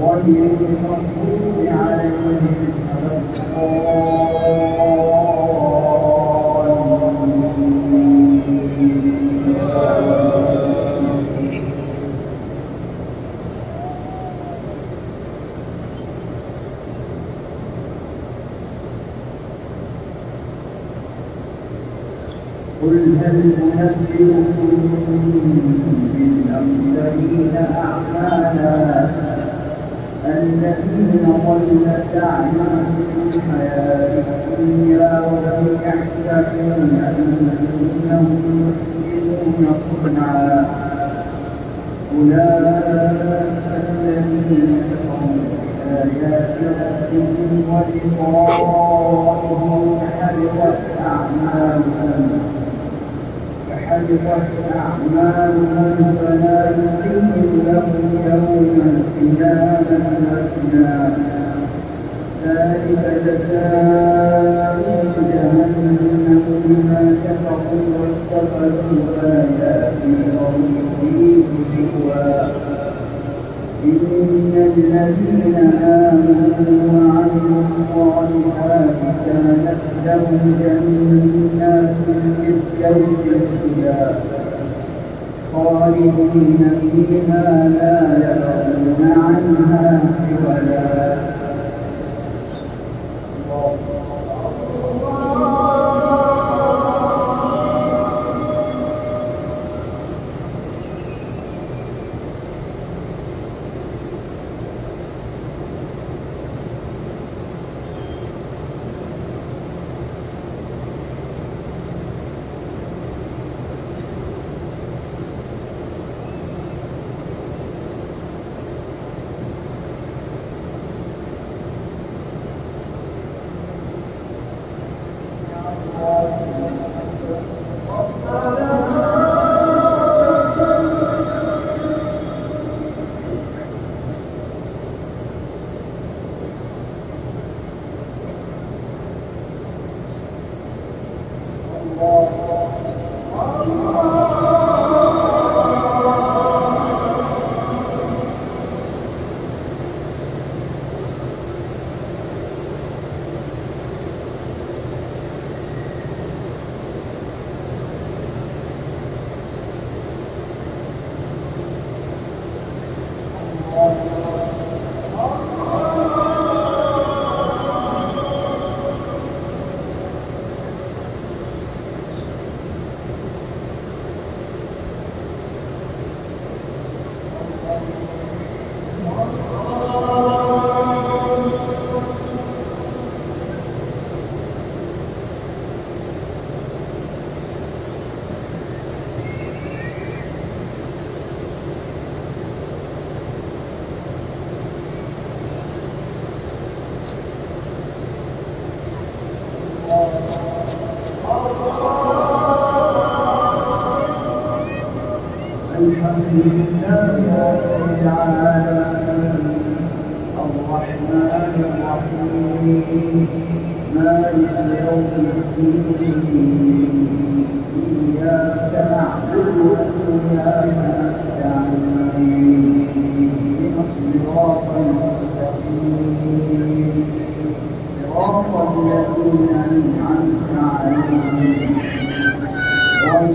غير المغضوب عليهم قل هل أنبئكم بالأخسرين أعمالا الذين ضل سعيهم في الحياة الدنيا وهم يحسبون أنهم يحسنون صنعا. أولئك الذين كفروا بآيات ربهم ولقائهم حبطت أعمالهم فحبطت أعمالهم لهم جنات الفردوس خالدين فيها لا لله رب العالمين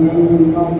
الرحمن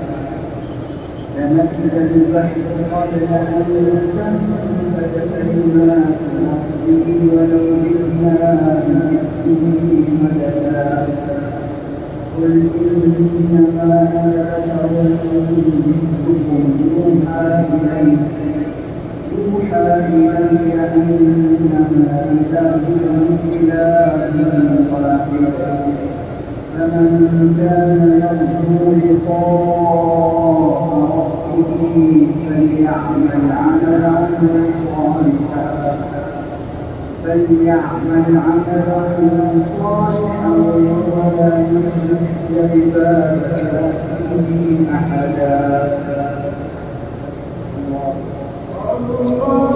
لنفذ البحر قبل أن تنفذ كلمات ربي ولو جئنا بمثله مددا فليعمل عملا صالحا. فليعمل عملا صالحا ولا يشرك أحدا الله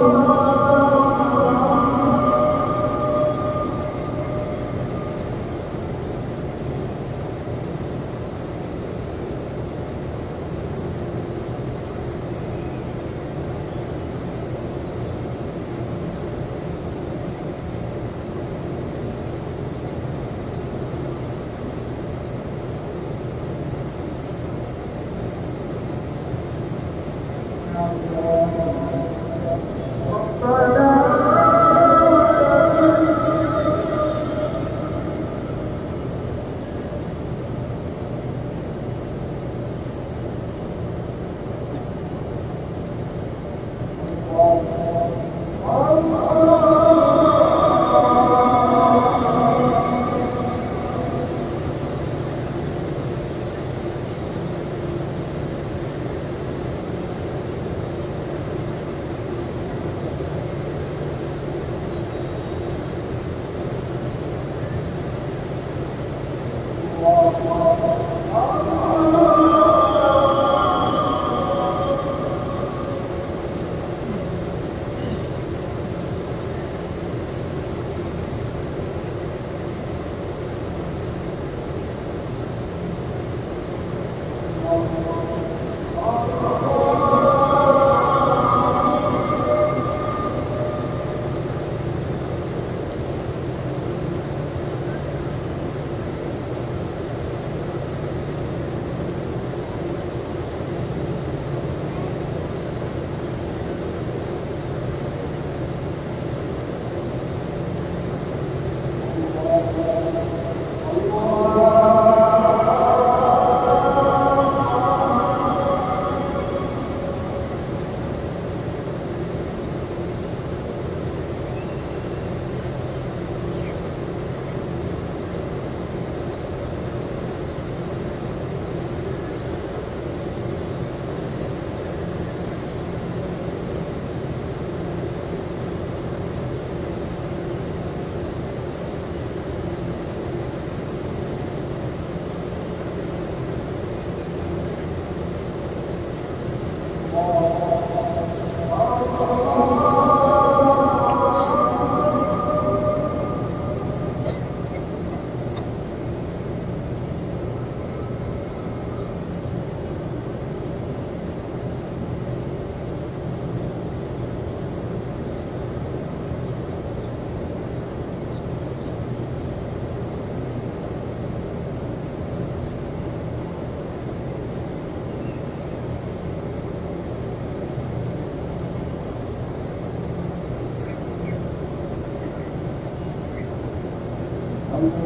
Thank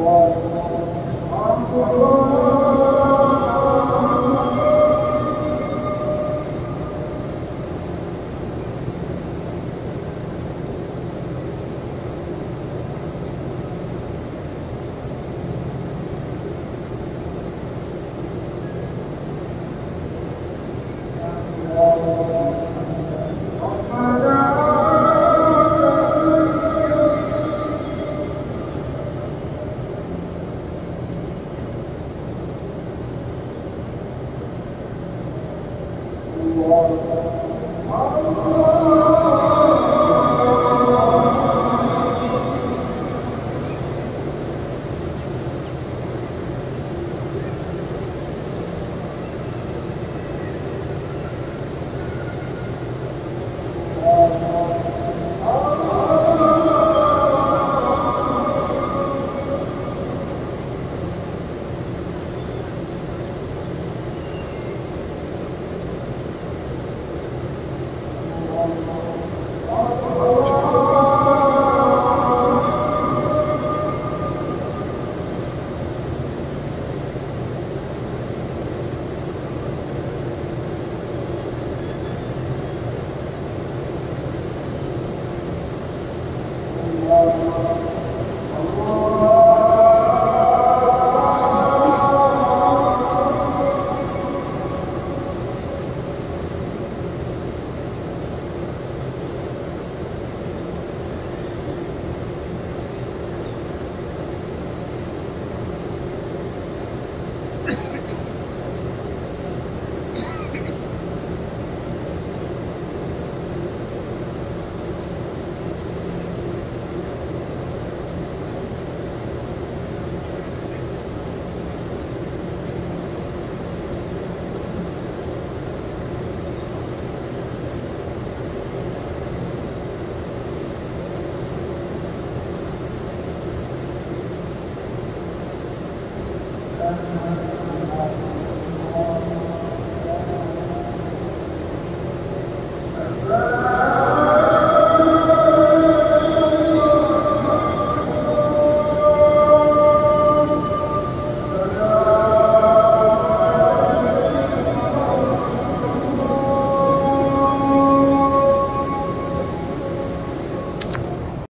you. water. Water.